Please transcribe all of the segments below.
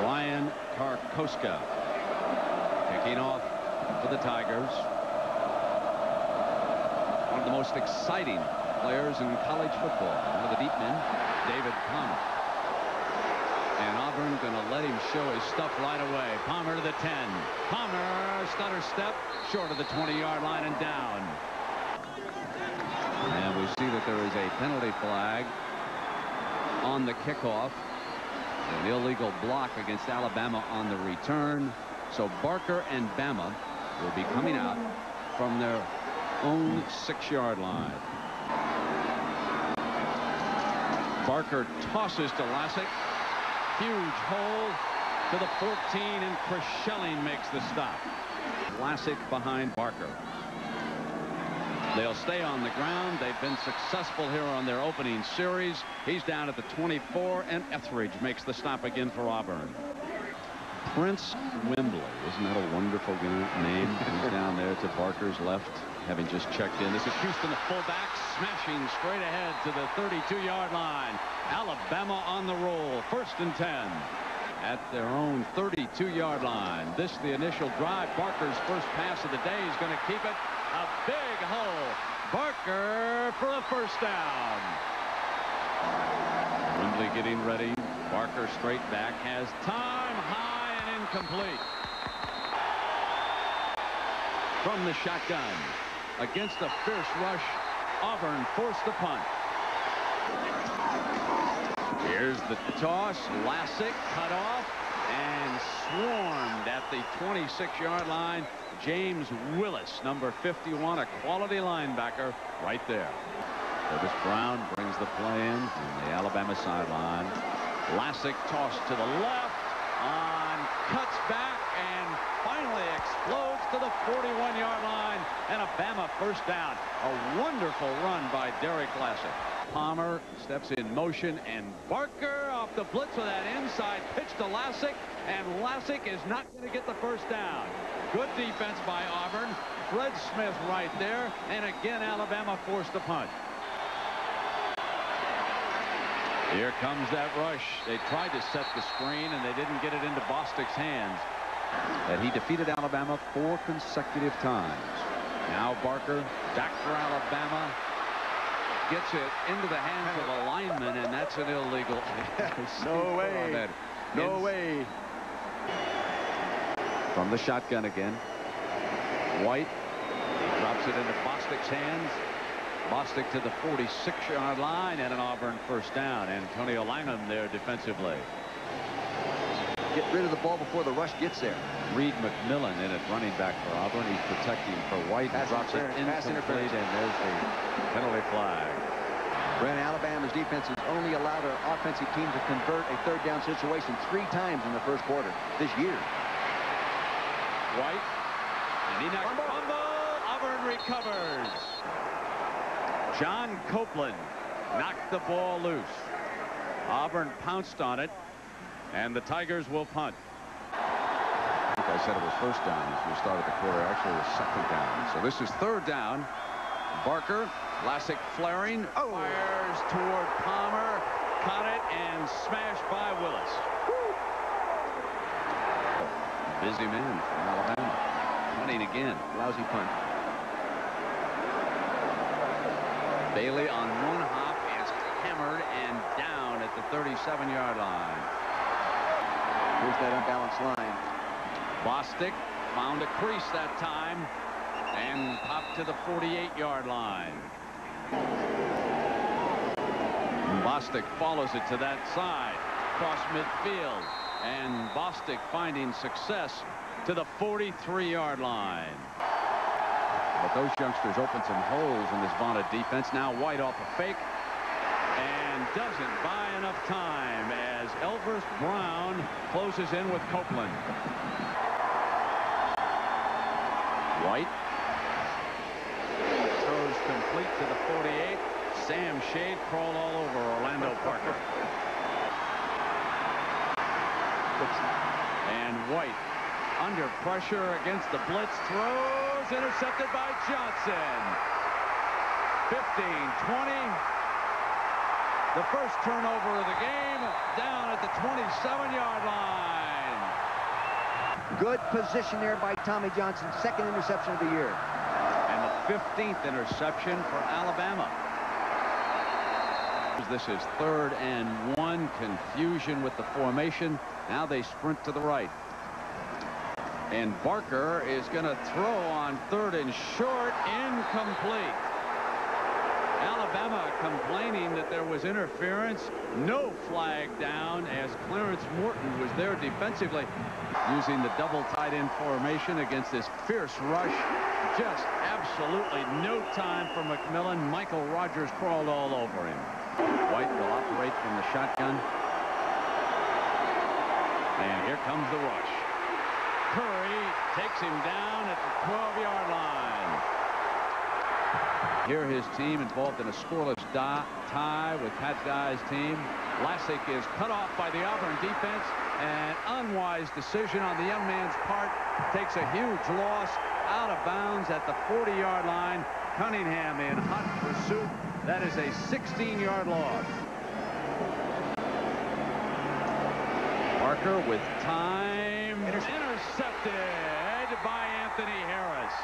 Brian Karkoska kicking off for the Tigers. One of the most exciting players in college football. One of the deep men, David Palmer. And Auburn going to let him show his stuff right away. Palmer to the 10. Palmer stutter step short of the 20-yard line and down. And we see that there is a penalty flag on the kickoff. An illegal block against Alabama on the return. So Barker and Bama will be coming out from their own six-yard line. Barker tosses to Lassic. Huge hole to the 14, and Chris Shelling makes the stop. Lassic behind Barker. They'll stay on the ground. They've been successful here on their opening series. He's down at the 24, and Etheridge makes the stop again for Auburn. Prince Wimbley. Isn't that a wonderful name? He's down there to Barker's left, having just checked in. This is Houston, the fullback, smashing straight ahead to the 32-yard line. Alabama on the roll, first and 10 at their own 32-yard line. This the initial drive. Barker's first pass of the day. He's going to keep it. A big hole. Barker for a first down. Wimbley getting ready. Barker straight back has time high and incomplete. From the shotgun against a fierce rush Auburn forced the punt. Here's the toss. Lassic cut off swarmed at the 26-yard line. James Willis, number 51, a quality linebacker right there. Curtis Brown brings the play in from the Alabama sideline. Lassic tossed to the left on cuts back and finally explodes to the 41-yard line and a Bama first down. A wonderful run by Derrick Lassic. Palmer steps in motion and Barker off the blitz with that inside pitch to Lassic and Lassic is not going to get the first down. Good defense by Auburn. Fred Smith right there and again Alabama forced the punt. Here comes that rush. They tried to set the screen and they didn't get it into Bostic's hands. And he defeated Alabama four consecutive times. Now Barker back for Alabama gets it into the hands of a lineman, and that's an illegal. no way. No In, way. From the shotgun again. White drops it into Bostic's hands. Bostic to the 46-yard line and an Auburn first down. Antonio Langham there defensively. Get rid of the ball before the rush gets there. Reed McMillan in at running back for Auburn. He's protecting for White. Pass drops it incomplete and there's the penalty flag. Brent Alabama's defense has only allowed an offensive team to convert a third down situation three times in the first quarter this year. White. And he knocks fumble. Auburn recovers. John Copeland knocked the ball loose. Auburn pounced on it, and the Tigers will punt. I think I said it was first down as we started the quarter. Actually, it was second down. So this is third down. Barker, Lassic flaring, oh. fires toward Palmer, caught it, and smashed by Willis. Woo. Busy man from Alabama. Punting again. Lousy punt. Bailey on one hop is hammered and down at the 37-yard line. Here's that unbalanced line. Bostic found a crease that time and popped to the 48-yard line. Bostic follows it to that side, across midfield, and Bostic finding success to the 43-yard line. But those youngsters open some holes in this vaunted defense. Now White off a fake and doesn't buy enough time as Elvis Brown closes in with Copeland. White throws complete to the 48. Sam Shade crawled all over Orlando Parker. And White under pressure against the blitz throws intercepted by Johnson 15 20 the first turnover of the game down at the 27 yard line Good position there by Tommy Johnson. Second interception of the year. And the 15th interception for Alabama. This is third and one. Confusion with the formation. Now they sprint to the right. And Barker is going to throw on third and short. Incomplete. Alabama complaining that there was interference. No flag down as Clarence Morton was there defensively using the double tight end formation against this fierce rush. Just absolutely no time for McMillan. Michael Rogers crawled all over him. White will operate from the shotgun. And here comes the rush. Curry takes him down at the 12-yard line. Here his team involved in a scoreless tie with Pat Dye's team. Lassic is cut off by the Auburn defense. An unwise decision on the young man's part takes a huge loss out of bounds at the 40-yard line. Cunningham in hot pursuit. That is a 16-yard loss. Parker with time. Intercepted by Anthony Harris.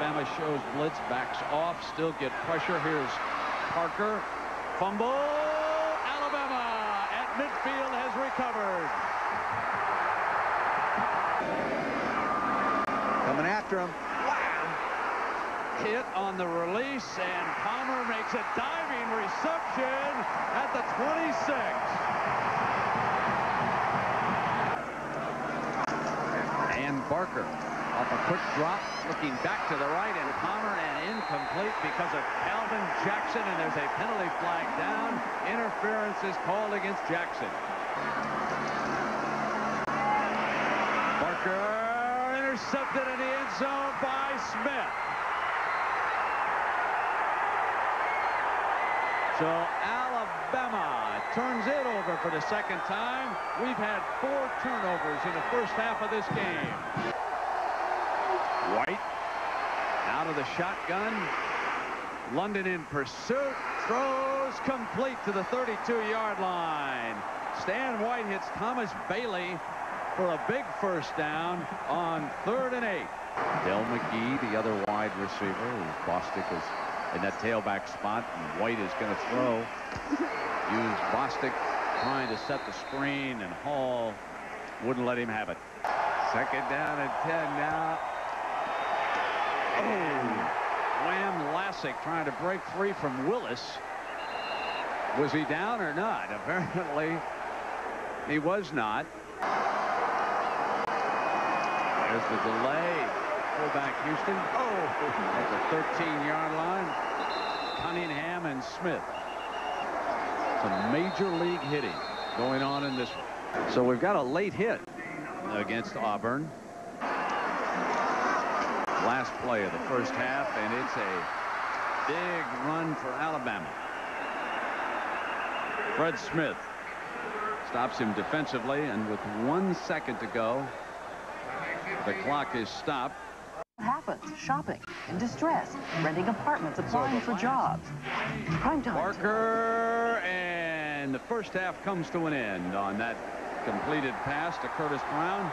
Alabama shows blitz, backs off, still get pressure. Here's Parker. Fumble. Alabama at midfield has recovered. Coming after him. Wow. Hit on the release, and Palmer makes a diving reception at the 26. And Barker off a quick drop, looking back to the right, and Palmer and incomplete because of Calvin Jackson, and there's a penalty flag down. Interference is called against Jackson. Barker intercepted in the end zone by Smith. So Alabama turns it over for the second time. We've had four turnovers in the first half of this game. White out of the shotgun. London in pursuit. Throws complete to the 32-yard line. Stan White hits Thomas Bailey for a big first down on third and eight. Del McGee, the other wide receiver. Bostic is in that tailback spot. And White is going to throw. Use Bostic trying to set the screen, and Hall wouldn't let him have it. Second down and 10 now. Wham Lassic trying to break free from Willis. Was he down or not? Apparently, he was not. There's the delay. Fullback Houston. Oh, at the 13-yard line. Cunningham and Smith. Some major league hitting going on in this one. So we've got a late hit against Auburn. Last play of the first half, and it's a big run for Alabama. Fred Smith stops him defensively, and with one second to go, the clock is stopped. What happens? Shopping, in distress, renting apartments, applying for jobs. Prime time. Parker and the first half comes to an end on that completed pass to Curtis Brown.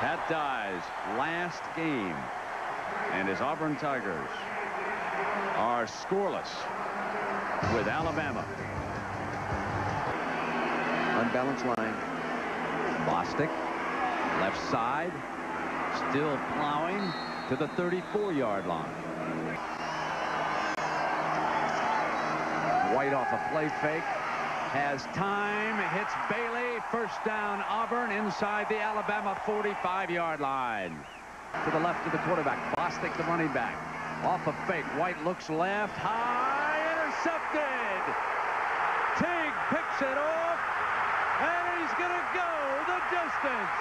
Pat Dye's last game, and his Auburn Tigers are scoreless with Alabama. Unbalanced line. Bostic, left side, still plowing to the 34-yard line. White off a play fake. Has time, hits Bailey. First down, Auburn inside the Alabama 45-yard line. To the left of the quarterback. Bostic, the running back. Off a fake. White looks left. High, intercepted. Teague picks it off. And he's going to go the distance.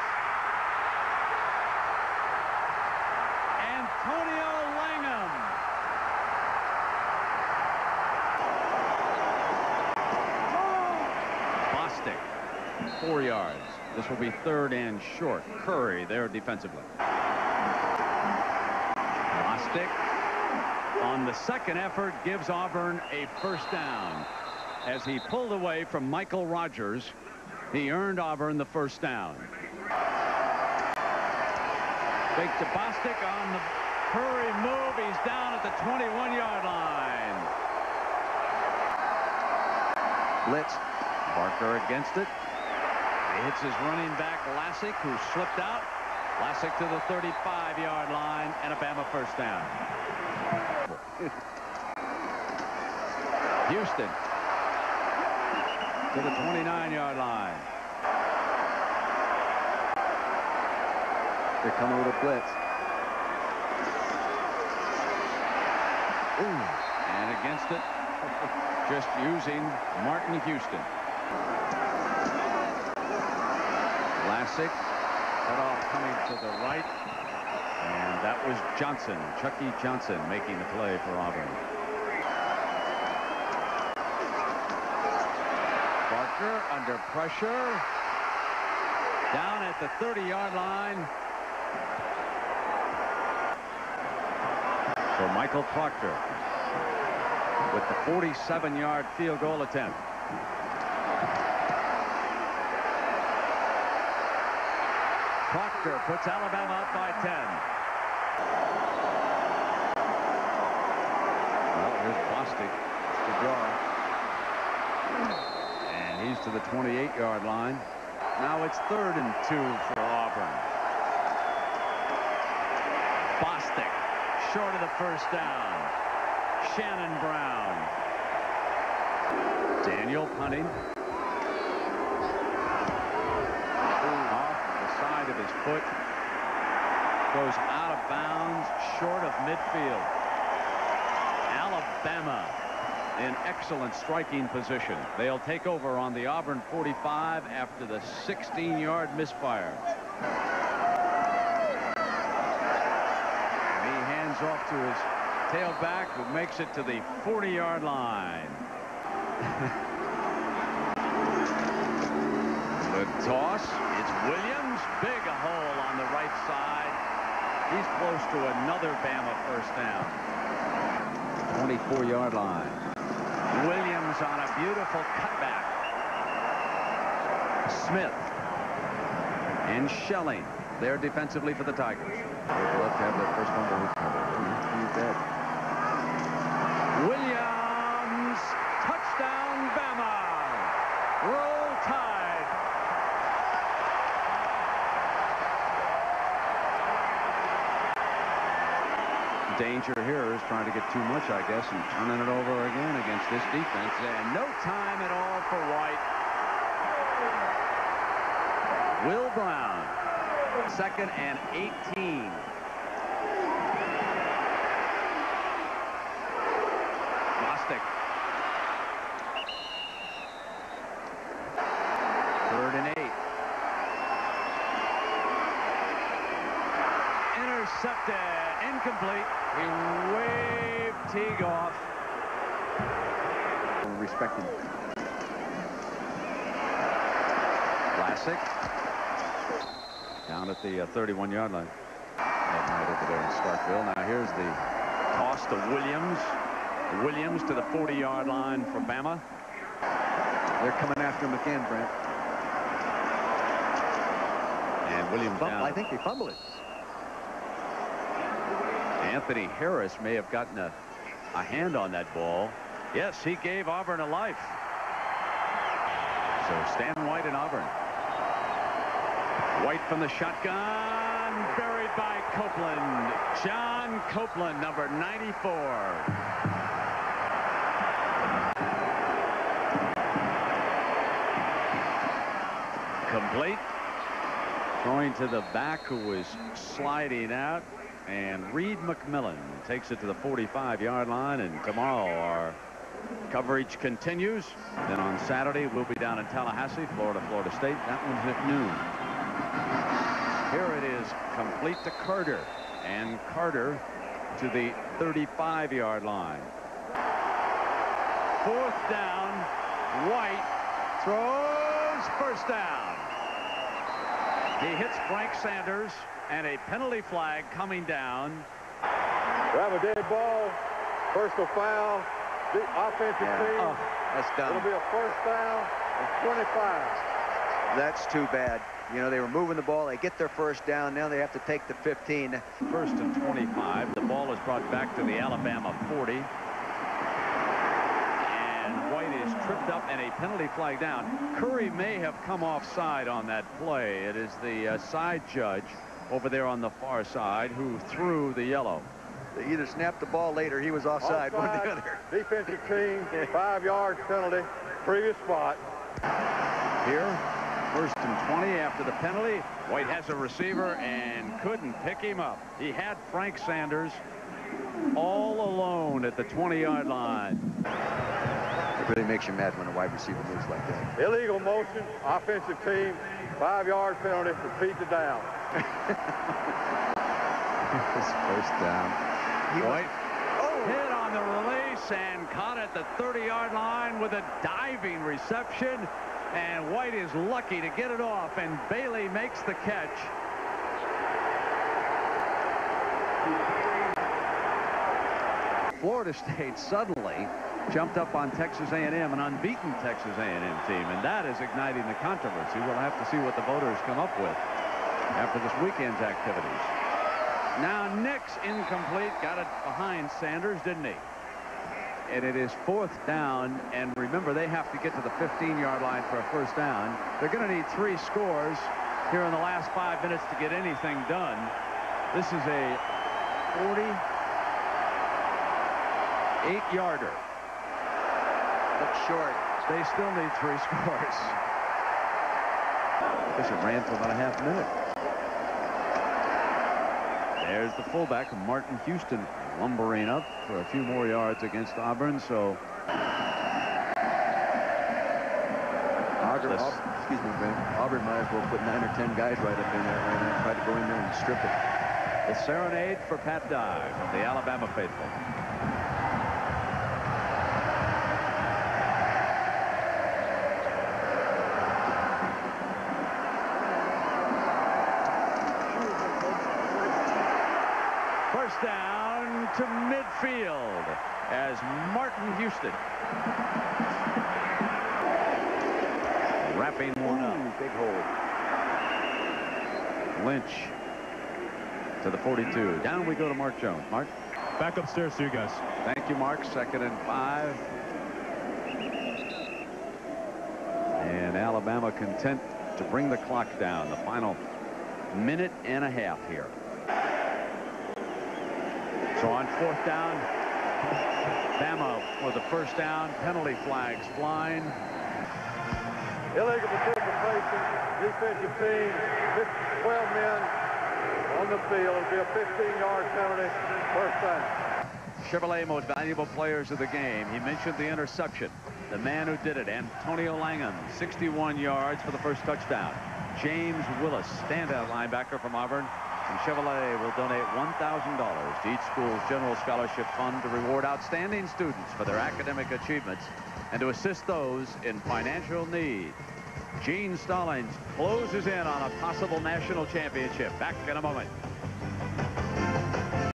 Antonio Langham. Bostic, four yards. This will be third and short. Curry there defensively. Bostic on the second effort gives Auburn a first down. as he pulled away from Michael Rogers. He earned Auburn the first down. Big to Bostic on the hurry move. He's down at the 21-yard line. Blitz. Barker against it. He hits his running back, Lassic, who slipped out. Lassic to the 35-yard line and a Bama first down. Houston to the 29-yard line. They're coming with a blitz. Ooh. And against it, just using Martin Houston. Lassic cut off coming to the right. And that was Johnson, Chucky Johnson, making the play for Auburn. Barker under pressure. Down at the 30-yard line. So Michael Proctor with the 47-yard field goal attempt. Proctor puts Alabama up by 10. Well, here's Bostic. Draw. And he's to the 28-yard line. Now it's third and two for Auburn. Bostic short of the first down. Shannon Brown. Daniel punting. Off the side of his foot. Goes out of bounds short of midfield. Alabama in excellent striking position. They'll take over on the Auburn 45 after the 16-yard misfire. And he hands off to his tailback who makes it to the 40-yard line. the toss. It's Williams. Big a hole on the right side. He's close to another Bama first down. 24-yard line. Williams on a beautiful cutback. Smith and Shelling there defensively for the Tigers. They'd love to have that first fumble recovered. You bet. Williams, touchdown Bama. Roll Tide. Danger here is trying to get too much, I guess, and turning it over again against this defense. And no time at all for White. Will Brown, second and 18. Bostic. Third and eight. Intercepted. Incomplete. He waved Teague off. Respected. Classic. Down at the uh, 31-yard line. That night over there in Starkville. Now here's the toss to Williams. Williams to the 40-yard line for Bama. They're coming after him again, Brent. And Williams Fumble. down. I think they fumbled it. Anthony Harris may have gotten a, a hand on that ball. Yes, he gave Auburn a life. So Stan White and Auburn. White from the shotgun, buried by Copeland. John Copeland, number 94. Complete. Going to the back who was sliding out. And Reed McMillan takes it to the 45-yard line. And tomorrow our coverage continues. Then on Saturday we'll be down in Tallahassee, Florida, Florida State. That one's at noon. Here it is complete to Carter. And Carter to the 35-yard line. Fourth down. White throws first down. He hits Frank Sanders and a penalty flag coming down. We have a dead ball, personal foul, the offensive Yeah. team. Oh. That's done. It'll be a first down and 25. That's too bad. You know, they were moving the ball. They get their first down. Now they have to take the 15. First and 25. The ball is brought back to the Alabama 40. And White is tripped up and a penalty flag down. Curry may have come offside on that play. It is the uh, side judge over there on the far side who threw the yellow. They either snapped the ball later. He was offside. One or the other. Defensive team, five yards penalty, previous spot. Here, first and 20 after the penalty. White has a receiver and couldn't pick him up. He had Frank Sanders all alone at the 20-yard line. It really makes you mad when a wide receiver moves like that. Illegal motion, offensive team, five yard penalty, repeat the down. His first down. White oh. hit on the release and caught at the 30-yard line with a diving reception. And White is lucky to get it off, and Bailey makes the catch. Florida State suddenly jumped up on Texas A&M, an unbeaten Texas A&M team, and that is igniting the controversy. We'll have to see what the voters come up with after this weekend's activities. Now Nix incomplete, got it behind Sanders, didn't he? And it is fourth down, and remember they have to get to the 15-yard line for a first down. They're going to need three scores here in the last five minutes to get anything done. This is a 48-yarder. Looks short. They still need three scores. this it ran for about a half minute. There's the fullback, Martin Houston, lumbering up for a few more yards against Auburn. So Auburn, excuse me. Auburn might as well put nine or ten guys right up in there and try to go in there and strip it. the serenade for Pat Dye from the Alabama faithful. First down to midfield as Martin Houston wrapping one up. Ooh, big hole. Lynch to the 42. Down we go to Mark Jones. Mark. Back upstairs to you guys. Thank you, Mark. Second and five. And Alabama content to bring the clock down. The final minute and a half here. So on fourth down, Bama for the first down. Penalty flags flying. Illegal defensive team, 12 men on the field. It'll be a 15-yard penalty, first down. Chevrolet most valuable players of the game. He mentioned the interception. The man who did it, Antonio Langham, 61 yards for the first touchdown. James Willis, standout linebacker from Auburn. And Chevrolet will donate $1,000 to each school's general scholarship fund to reward outstanding students for their academic achievements and to assist those in financial need. Gene Stallings closes in on a possible national championship. Back in a moment.